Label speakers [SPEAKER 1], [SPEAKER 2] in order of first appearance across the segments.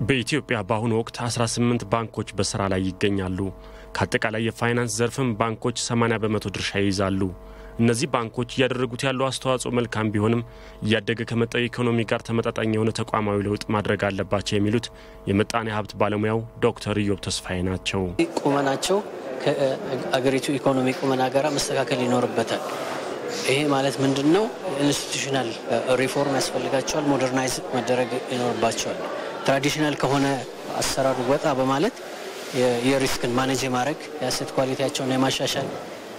[SPEAKER 1] በኢትዮጵያ በአሁኑ ወቅት 18 ባንኮች በስራ ላይ ይገኛሉ። ከአጠቃላይ የፋይናንስ ዘርፍም ባንኮች 80 በመቶ ድርሻ ይይዛሉ። እነዚህ ባንኮች እያደረጉት ያለው አስተዋጽኦ መልካም ቢሆንም እያደገ ከመጣው ኢኮኖሚ ጋር ተመጣጣኝ የሆነ ተቋማዊ ለውጥ ማድረግ አለባቸው የሚሉት የምጣኔ ሀብት ባለሙያው ዶክተር ኢዮብ ተስፋዬ ናቸው።
[SPEAKER 2] ቁመናቸው ከአገሪቱ ኢኮኖሚ ቁመና ጋር መስተካከል ይኖርበታል። ይሄ ማለት ምንድን ነው? institutional ሪፎርም ያስፈልጋቸዋል። modernize መደረግ ይኖርባቸዋል። traditional ከሆነ አሰራሩ ወጣ በማለት የ risk ን manage የማድረግ የ asset quality ያቸውን የማሻሻል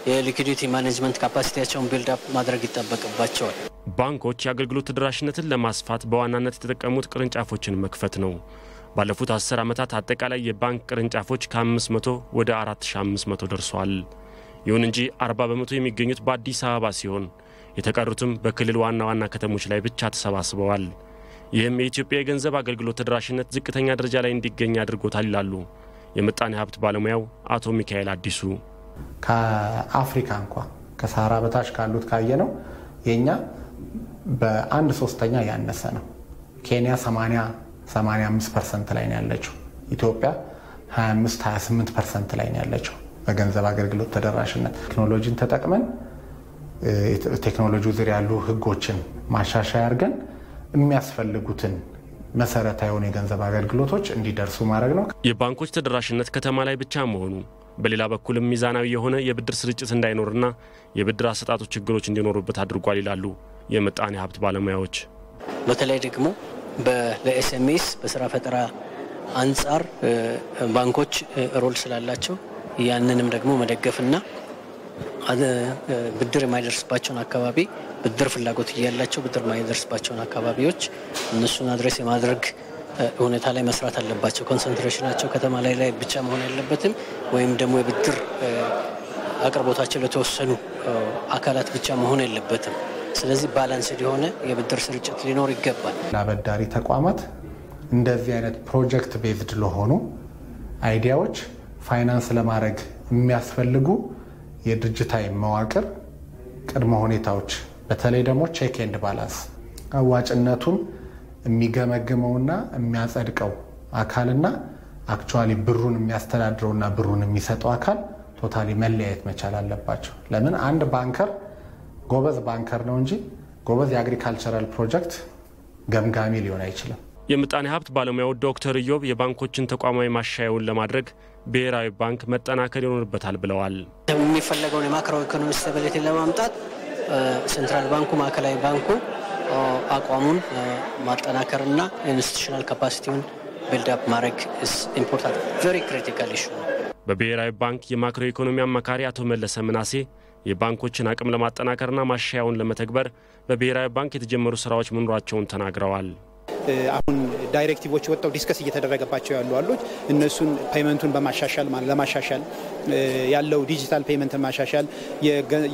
[SPEAKER 2] የ liquidity management capacity ያቸውን build up ማድረግ ይጠበቅባቸዋል።
[SPEAKER 1] ባንኮች የአገልግሎት ተደራሽነትን ለማስፋት በዋናነት የተጠቀሙት ቅርንጫፎችን መክፈት ነው። ባለፉት አስር ዓመታት አጠቃላይ የባንክ ቅርንጫፎች ከ500 ወደ 4500 ደርሷል። ይሁን እንጂ 40 በመቶ የሚገኙት በአዲስ አበባ ሲሆን የተቀሩትም በክልል ዋና ዋና ከተሞች ላይ ብቻ ተሰባስበዋል። ይህም የኢትዮጵያ የገንዘብ አገልግሎት ተደራሽነት ዝቅተኛ ደረጃ ላይ እንዲገኝ አድርጎታል ይላሉ የምጣኔ ሀብት ባለሙያው አቶ ሚካኤል አዲሱ።
[SPEAKER 3] ከአፍሪካ እንኳ ከሳህራ በታች ካሉት ካየ ነው የእኛ በአንድ ሶስተኛ ያነሰ ነው። ኬንያ 80 85 percent ላይ ነው ያለችው። ኢትዮጵያ 25 28 percent ላይ ነው ያለችው በገንዘብ አገልግሎት ተደራሽነት። ቴክኖሎጂን ተጠቅመን ቴክኖሎጂ ዙሪያ ያሉ ህጎችን ማሻሻያ አድርገን የሚያስፈልጉትን መሰረታዊ የሆኑ የገንዘብ አገልግሎቶች እንዲደርሱ ማድረግ ነው።
[SPEAKER 1] የባንኮች ተደራሽነት ከተማ ላይ ብቻ መሆኑ በሌላ በኩልም ሚዛናዊ የሆነ የብድር ስርጭት እንዳይኖርና የብድር አሰጣጡ ችግሮች እንዲኖሩበት አድርጓል ይላሉ የምጣኔ ሀብት ባለሙያዎች።
[SPEAKER 2] በተለይ ደግሞ ለኤስኤምኤስ በስራ ፈጠራ አንጻር ባንኮች role ስላላቸው ያንንም ደግሞ መደገፍና ብድር የማይደርስባቸውን አካባቢ ብድር ፍላጎት እያላቸው ብድር የማይደርስባቸውን አካባቢዎች እነሱን address የማድረግ ሁኔታ ላይ መስራት አለባቸው። concentration ኣቸው ከተማ ላይ ላይ ብቻ መሆን የለበትም፣ ወይም ደግሞ የብድር አቅርቦታቸው ለተወሰኑ አካላት ብቻ መሆን የለበትም። ስለዚህ balanced የሆነ የብድር ስርጭት ሊኖር ይገባል።
[SPEAKER 3] ለአበዳሪ ተቋማት እንደዚህ አይነት project based ለሆኑ idea ዎች finance ለማድረግ የሚያስፈልጉ የድርጅታዊ መዋቅር ቅድመ ሁኔታዎች በተለይ ደግሞ check and balance አዋጭነቱን የሚገመግመውና የሚያጸድቀው አካልና actually ብሩን የሚያስተዳድረውና ብሩን የሚሰጠው አካል totally መለያየት መቻል አለባቸው። ለምን አንድ banker ጎበዝ banker ነው እንጂ ጎበዝ የ agricultural project ገምጋሚ ሊሆን አይችልም።
[SPEAKER 1] የምጣኔ ሀብት ባለሙያው ዶክተር ኢዮብ የባንኮችን ተቋማዊ ማሻሻያውን ለማድረግ ብሔራዊ ባንክ መጠናከር ይኖርበታል ብለዋል።
[SPEAKER 2] የሚፈለገውን የ macro economy stability ለማምጣት central bank ኡ ማዕከላዊ ባንኩ አቋሙን ማጠናከርና institutional capacity ውን build up ማድረግ important very critical issue ነው።
[SPEAKER 1] በብሔራዊ ባንክ የማክሮ ኢኮኖሚ አማካሪ አቶ መለሰ ምናሴ የባንኮችን አቅም ለማጠናከርና ማሻሻያውን ለመተግበር በብሔራዊ ባንክ የተጀመሩ ስራዎች መኖራቸውን ተናግረዋል።
[SPEAKER 4] አሁን directive ኦች ወጥተው discuss እየተደረገባቸው ያሉ አሉች። እነሱን payment ኡን በማሻሻል ለማሻሻል ያለው digital payment ን ማሻሻል፣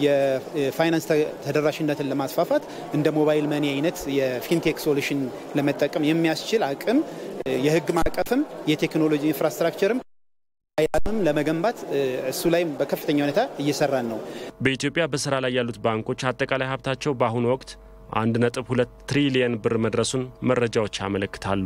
[SPEAKER 4] የፋይናንስ ተደራሽነትን ለማስፋፋት እንደ mobile money አይነት የ fintech solution ለመጠቀም የሚያስችል አቅም የህግ ማዕቀፍም የቴክኖሎጂ infrastructure ም ያም ለመገንባት እሱ ላይ በከፍተኛ ሁኔታ እየሰራን ነው።
[SPEAKER 1] በኢትዮጵያ በስራ ላይ ያሉት ባንኮች አጠቃላይ ሀብታቸው በአሁኑ ወቅት አንድ ነጥብ ሁለት ትሪሊየን ብር መድረሱን መረጃዎች ያመለክታሉ።